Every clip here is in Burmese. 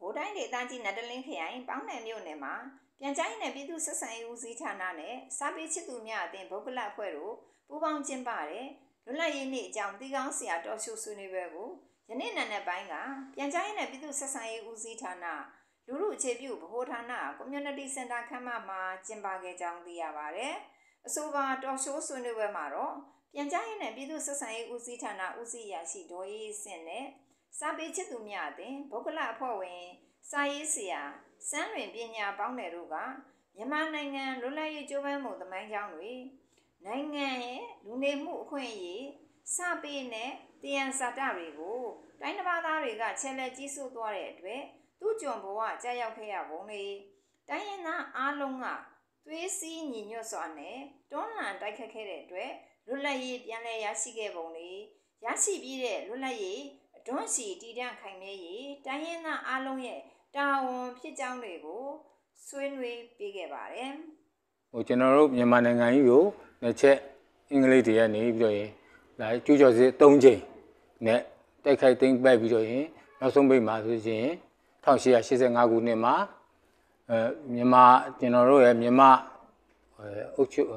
ကိုတိုင်းဒေသကြီးနတ်တလင်းခရိုင်ပေါင်းနယ်မြို့နယ်မှာပြန်ကြားရေးနဲ့ပြည်သူ့ဆက်ဆံရေးဦးစီးဌာနနဲ့စာပေချစ်သူများအသင်းဗုဒ္ဓလအဖွဲ့တို့ပူးပေါင်းကျင်းပတဲ့လွတ်လပ်ရေးနေ့အကြောင်းတီကောင်းဆရာတော်ရှုဆွေးနွေးပွဲကိုယနေ့နံနက်ပိုင်းကပြန်ကြားရေးနဲ့ပြည်သူ့ဆက်ဆံရေးဦးစီးဌာနလူလူအခြေပြုဗဟိုဌာန Community Center ခမ်းမမှာကျင်းပခဲ့ကြောင်းသိရပါတယ်။အဆိုပါတော်ရှိုးဆွေးနွေးပွဲမှာတော့ပြန်ကြားရေးနဲ့ပြည်သူ့ဆက်ဆံရေးဦးစီးဌာနဦးစီးရာရှိဒေါ်ရေးစင်နဲ့ စာပေချစ်သူများအသင်းဗုဒ္ဓလအဖွဲ့ဝင်စာရေးဆရာစန်းလွင်ပညာပေါင်းတယ်တို့ကမြန်မာနိုင်ငံလွတ်လပ်ရေးကြိုးပမ်းမှုသမိုင်းကြောင်းတွေနိုင်ငံရဲ့လူနေမှုအခွင့်အရေးစာပေနဲ့တရားစာတတွေကိုတိုင်းတစ်ပါးသားတွေကချက်လက်ကြီးစိုးသွားတဲ့အတွက်သူ့ကြုံဘဝကြာရောက်ခဲ့ရပုံတွေတိုင်းရင်းသားအားလုံးကသွေးစည်းညီညွတ်စွာနဲ့တွန်းလှန်တိုက်ခတ်ခဲ့တဲ့အတွက်လွတ်လပ်ရေးပြန်လည်ရရှိခဲ့ပုံတွေရရှိပြီးတဲ့လွတ်လပ်ရေး အတွန်းစီတည်တံ့ခိုင်မြဲရေးတိုင်းရင်းသားအားလုံးရဲ့တာဝန်ဖြစ်ကြောင်းတွေကိုဆွေးနွေးပေးခဲ့ပါတယ်ဟိုကျွန်တော်တို့မြန်မာနိုင်ငံကြီးကိုနှစ်ချက်အင်္ဂလိပ်တွေကနေပြီးတော့ရင်လာကျူးကျော်စစ်၃ချိန်နဲ့တိုက်ခိုက်သိမ်းပိုက်ပြီးတော့ရင်နောက်ဆုံးပိတ်မှာဆိုရင်1885ခုနှစ်မှာအဲမြန်မာကျွန်တော်တို့ရဲ့မြန်မာအုပ်ချုပ်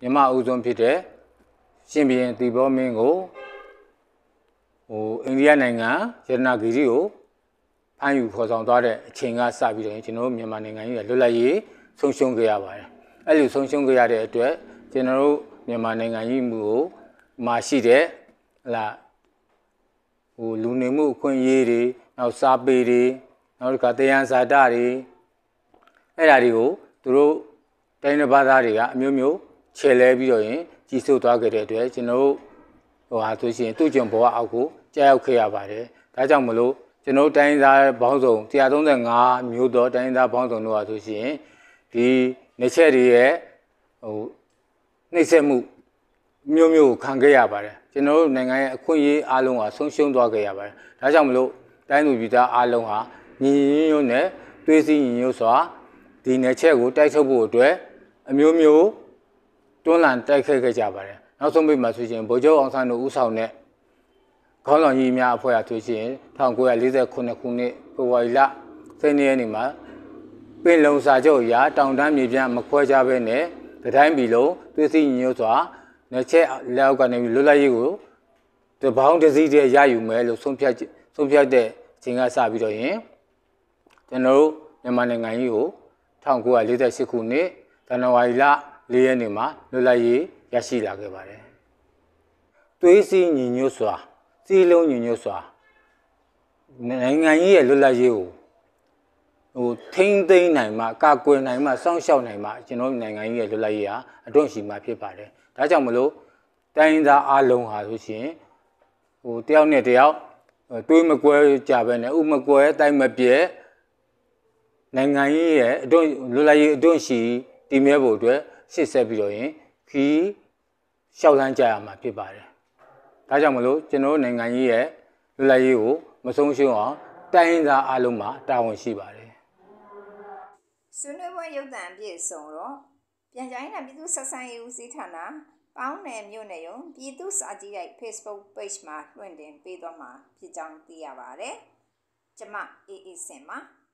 မြန်မာအုပ်စုံဖြစ်တဲ့ရှင်ဘီရင်တီဘောမင်းကို ဟိုအိန္ဒိယနိုင်ငံရတနာဂီရီကိုဖမ်းယူခေါ်ဆောင်သွားတဲ့အချိန်ကစပြီးတော့ကျွန်တော်တို့မြန်မာနိုင်ငံကြီးကလွတ်လပ်ရေးဆုံးရှုံးခဲ့ရပါတယ်အဲ့လိုဆုံးရှုံးခဲ့ရတဲ့အတွက်ကျွန်တော်တို့မြန်မာနိုင်ငံကြီးမှုကိုမှာရှိတဲ့ဟလာဟိုလူနေမှုအခွင့်အရေးတွေနောက်စာပေတွေနောက်တစ်ခါတရားစာတတွေအဲ့ဒါတွေကိုသူတို့တိုင်းတစ်ပါးသားတွေကအမျိုးမျိုးခြေလဲပြီးတော့ရင်ကြီးစိုးသွားခဲ့တဲ့အတွက်ကျွန်တော်တို့ ဟိုဟာဆိုရှင်သူ့ကြုံဘဝအောက်ကိုကြားရောက်ခဲ့ရပါတယ်ဒါကြောင့်မလို့ကျွန်တော်တိုင်းသားဘောင်းဆောင်135မျိုးသောတိုင်းသားဘောင်းဆောင်တို့ဟာဆိုရှင်ဒီနေချက်တွေရဲ့ဟိုနှိမ့်ဆက်မှုမျိုးမျိုးကိုခံခဲ့ရပါတယ်ကျွန်တော်တို့နိုင်ငံရဲ့အခွင့်အရေးအားလုံးဟာဆုံးရှုံးသွားခဲ့ရပါတယ်ဒါကြောင့်မလို့တိုင်းသူပြည်သားအားလုံးဟာညီညွတ်နဲ့တွေးစည်းညီညွတ်စွာဒီနယ်ချက်ကိုတိုက်ထုတ်ဖို့အတွက်အမျိုးမျိုးတွန်းလှန်တိုက်ခိုက်ခဲ့ကြပါတယ် နောက်ဆုံးပိတ်မှာဆိုရင်ဗိုလ်ချုပ်အောင်ဆန်းတို့ဦးဆောင်တဲ့ခေါင်းဆောင်ကြီးများအဖွဲ့အဆိုရှင်1948ခုနှစ်ဖေဖော်ဝါရီလ10ရက်နေ့မှာပင်လုံစာချုပ်အရတောင်တန်းမြေပြန့်မခွဲခြားဘဲနဲ့တိုင်းပြည်လုံးသွေးစည်းညီညွတ်စွာနှစ်ချက်လက်အောက်ကနေလွတ်လပ်ရေးကိုတပေါင်းတစည်းတည်းရယူမယ်လို့ဆုံးဖြတ်ဆုံးဖြတ်တဲ့အချိန်ကစပြီးတော့ရင်ကျွန်တော်တို့မြန်မာနိုင်ငံကြီးကို1948ခုနှစ်ဇန်နဝါရီလ4ရက်နေ့မှာလွတ်လပ်ရေး ရရှိလာခဲ့ပါတယ်။သွေးစည်းညီညွတ်စွာစီးလုံးညီညွတ်စွာနိုင်ငံကြီးရဲ့လွတ်လပ်ရေးကိုဟိုထိမ့်သိမ့်နိုင်မှကာကွယ်နိုင်မှစောင့်ရှောက်နိုင်မှကျွန်တော်နိုင်ငံကြီးရဲ့လွတ်လပ်ရေးဟာအတွန့်ရှိမှဖြစ်ပါတယ်။ဒါကြောင့်မလို့တိုင်းသားအလုံးဟာဆိုရှင်ဟိုတယောက်နဲ့တယောက်တွေးမကွဲကြပဲနဲ့ဥမကွဲတိုင်းမပြဲနိုင်ငံရေးရဲ့အတွန့်လွတ်လပ်ရေးအတွန့်ရှိတည်မြဲဖို့အတွက်ရှေ့ဆက်ပြီးတော့ရင် ခီးရှောက်လန်းကြရမှာဖြစ်ပါတယ်။ဒါကြောင့်မလို့ကျွန်တော်နိုင်ငံရေးရဲ့လွတ်လပ်ရေးကိုမဆုံးရှုံးအောင်တိုင်းသားအလုံးမှာတာဝန်ရှိပါတယ်။ဆွေးနွေးပွဲရုပ်သံအပြည့်စုံတော့ပြန်ကြိုင်းနဲ့ပြည်သူဆက်ဆံရေးဦးစီးဌာနပေါင်းနယ်မြို့နယ်ရုံပြည်သူစာကြည့်ရိုက် Facebook Page မှာလွှင့်တင်ပေးသွားမှာဖြစ်ကြောင်းသိရပါတယ်။ကျမအေးအေးစင်ပါ။